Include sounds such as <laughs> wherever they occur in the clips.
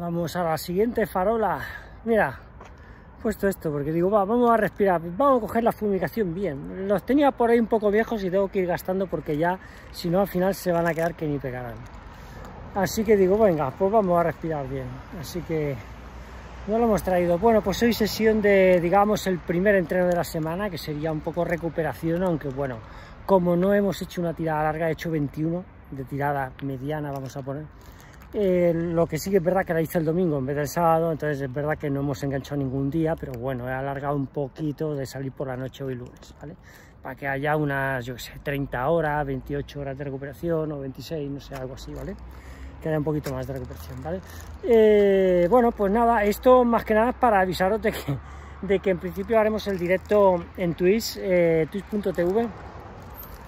Vamos a la siguiente farola. Mira, puesto esto porque digo, va, vamos a respirar, vamos a coger la fumigación bien. Los tenía por ahí un poco viejos y tengo que ir gastando porque ya, si no, al final se van a quedar que ni pegarán. Así que digo, venga, pues vamos a respirar bien. Así que no lo hemos traído. Bueno, pues hoy sesión de, digamos, el primer entreno de la semana, que sería un poco recuperación, aunque bueno, como no hemos hecho una tirada larga, he hecho 21 de tirada mediana, vamos a poner eh, lo que sí que es verdad que la hice el domingo en vez del sábado, entonces es verdad que no hemos enganchado ningún día, pero bueno, he alargado un poquito de salir por la noche hoy lunes, ¿vale? Para que haya unas, yo qué sé, 30 horas, 28 horas de recuperación o 26, no sé, algo así, ¿vale? Que haya un poquito más de recuperación, ¿vale? Eh, bueno, pues nada, esto más que nada es para avisaros de que, de que en principio haremos el directo en Twitch, eh, twitch.tv,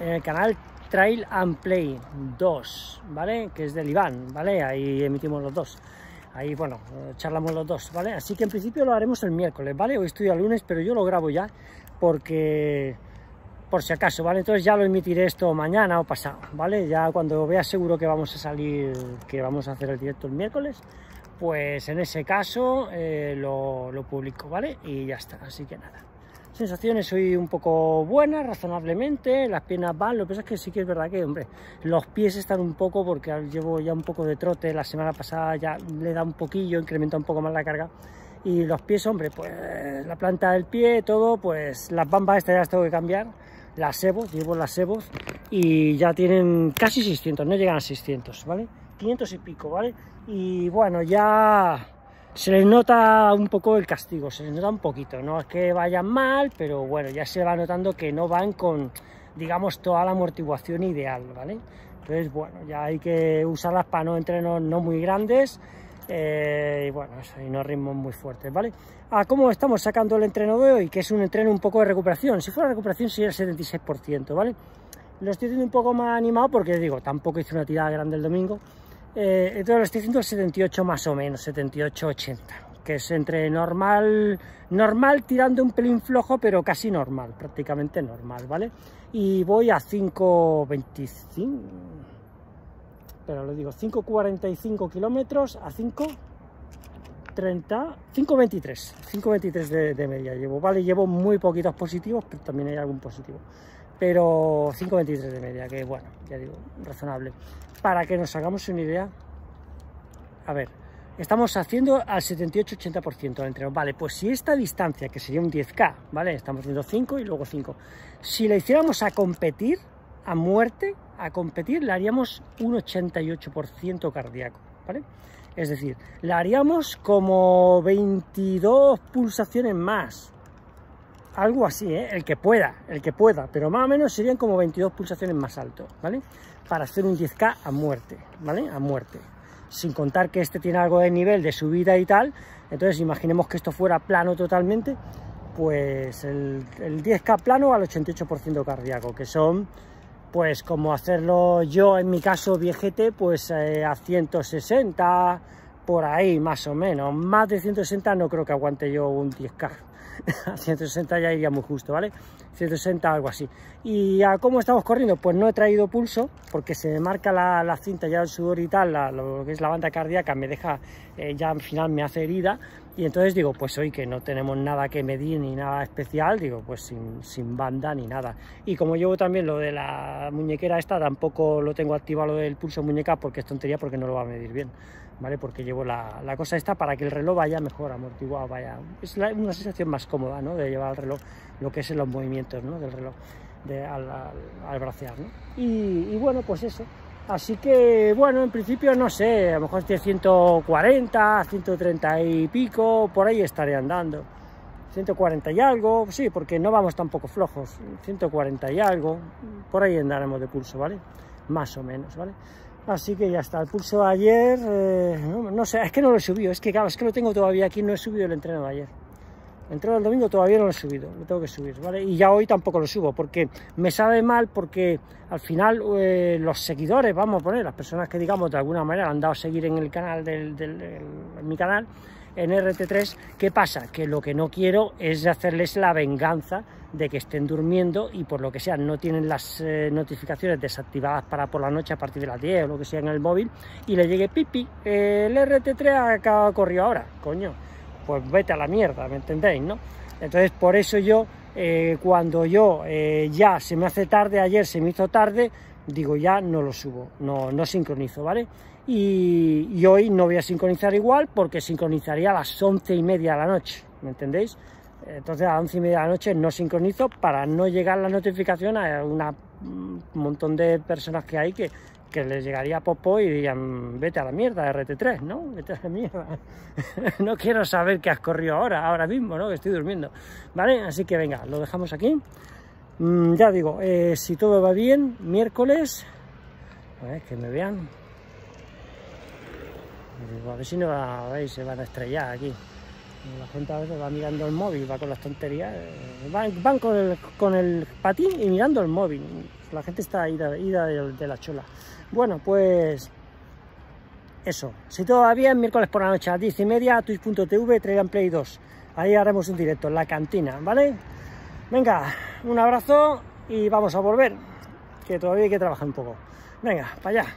en el canal Trail and Play 2, ¿vale? Que es del Iván, ¿vale? Ahí emitimos los dos. Ahí, bueno, charlamos los dos, ¿vale? Así que en principio lo haremos el miércoles, ¿vale? Hoy estoy a lunes, pero yo lo grabo ya porque por si acaso, ¿vale? Entonces ya lo emitiré esto mañana o pasado, ¿vale? Ya cuando vea seguro que vamos a salir, que vamos a hacer el directo el miércoles, pues en ese caso eh, lo, lo publico, ¿vale? Y ya está, así que nada sensaciones hoy un poco buenas, razonablemente, las piernas van, lo que pasa es que sí que es verdad que, hombre, los pies están un poco, porque llevo ya un poco de trote, la semana pasada ya le da un poquillo, incrementa un poco más la carga, y los pies, hombre, pues la planta del pie, todo, pues las bambas estas ya las tengo que cambiar, las sebos, llevo las sebos, y ya tienen casi 600, no llegan a 600, ¿vale? 500 y pico, ¿vale? Y bueno, ya se les nota un poco el castigo, se les nota un poquito, no es que vayan mal, pero bueno, ya se va notando que no van con, digamos, toda la amortiguación ideal, ¿vale? Entonces, bueno, ya hay que usarlas para no entrenos no muy grandes eh, y bueno, eso, y no ritmos muy fuertes, ¿vale? Ah, ¿cómo estamos sacando el entreno de hoy? Que es un entreno un poco de recuperación, si fuera recuperación sería el 76%, ¿vale? Lo estoy haciendo un poco más animado porque, digo, tampoco hice una tirada grande el domingo, eh, entonces estoy haciendo 78 más o menos, 78-80, que es entre normal, normal tirando un pelín flojo, pero casi normal, prácticamente normal, ¿vale? Y voy a 5.25, pero lo digo, 5.45 kilómetros a 5.30, 5.23, 5.23 de, de media llevo, ¿vale? Llevo muy poquitos positivos, pero también hay algún positivo pero 5.23 de media, que bueno, ya digo, razonable. Para que nos hagamos una idea, a ver, estamos haciendo al 78-80% del entreno. Vale, pues si esta distancia, que sería un 10K, ¿vale? Estamos haciendo 5 y luego 5. Si la hiciéramos a competir, a muerte, a competir, le haríamos un 88% cardíaco, ¿vale? Es decir, la haríamos como 22 pulsaciones más, algo así, ¿eh? el que pueda, el que pueda, pero más o menos serían como 22 pulsaciones más alto, ¿vale? Para hacer un 10K a muerte, ¿vale? A muerte. Sin contar que este tiene algo de nivel de subida y tal, entonces imaginemos que esto fuera plano totalmente, pues el, 10K plano al 88% cardíaco, que son, pues como hacerlo yo en mi caso viejete, pues eh, a 160, por ahí más o menos. Más de 160 no creo que aguante yo un 10K <laughs> a 160 ya iría muy justo, ¿vale? 160 algo así. ¿Y a cómo estamos corriendo? Pues no he traído pulso, porque se me marca la, cinta ya el sudor y tal, lo que es la banda cardíaca me deja, eh, ya al final me hace herida, y entonces digo, pues hoy que no tenemos nada que medir ni nada especial, digo, pues sin, sin banda ni nada. Y como llevo también lo de la muñequera esta, tampoco lo tengo activado lo del pulso muñeca, porque es tontería, porque no lo va a medir bien. ¿vale? Porque llevo la, cosa esta para que el reloj vaya mejor amortiguado, vaya. Es una sensación más cómoda, ¿no? De llevar el reloj, lo que es los movimientos, ¿no? Del reloj, al, al, bracear, ¿no? Y, bueno, pues eso. Así que, bueno, en principio, no sé, a lo mejor estoy 140, 130 y pico, por ahí estaré andando. 140 y algo, sí, porque no vamos tampoco flojos, 140 y algo, por ahí andaremos de pulso, ¿vale? Más o menos, ¿vale? Así que ya está, el pulso de ayer, eh, no, sé, es que no lo he subido, es que claro, es que lo tengo todavía aquí, no he subido el entreno de ayer. El entreno del domingo todavía no lo he subido, lo tengo que subir, ¿vale? Y ya hoy tampoco lo subo, porque me sabe mal, porque al final eh, los seguidores, vamos a poner, las personas que digamos de alguna manera han dado a seguir en el canal, del, del mi canal, en RT3. ¿Qué pasa? Que lo que no quiero es hacerles la venganza de que estén durmiendo y por lo que sea no tienen las eh, notificaciones desactivadas para por la noche a partir de las 10 o lo que sea en el móvil y le llegue pipi, el RT3 acaba corrido ahora, coño, pues vete a la mierda, ¿me entendéis? ¿no? Entonces por eso yo, eh, cuando yo eh, ya se me hace tarde, ayer se me hizo tarde, digo ya no lo subo, no, no sincronizo, ¿vale? Y, y, hoy no voy a sincronizar igual porque sincronizaría a las once y media de la noche, ¿me entendéis? Entonces a las once y media de la noche no sincronizo para no llegar la notificación a un montón de personas que hay que, que les llegaría a Popo y dirían, vete a la mierda, RT3, ¿no? Vete a la mierda. <laughs> no quiero saber qué has corrido ahora, ahora mismo, ¿no? Que estoy durmiendo. ¿Vale? Así que venga, lo dejamos aquí. Mm, ya digo, eh, si todo va bien, miércoles, a ver, que me vean. A ver si no a se van a estrellar aquí. La gente a veces va mirando el móvil, va con las tonterías. Eh, van, con, el, con, el, patín y mirando el móvil. La gente está ida, de, la chola. Bueno, pues eso. Si todo va bien, miércoles por la noche a las 10 y media, twitch.tv, Traigan Play 2. Ahí haremos un directo en la cantina, ¿vale? Venga, un abrazo y vamos a volver, que todavía hay que trabajar un poco. Venga, para allá.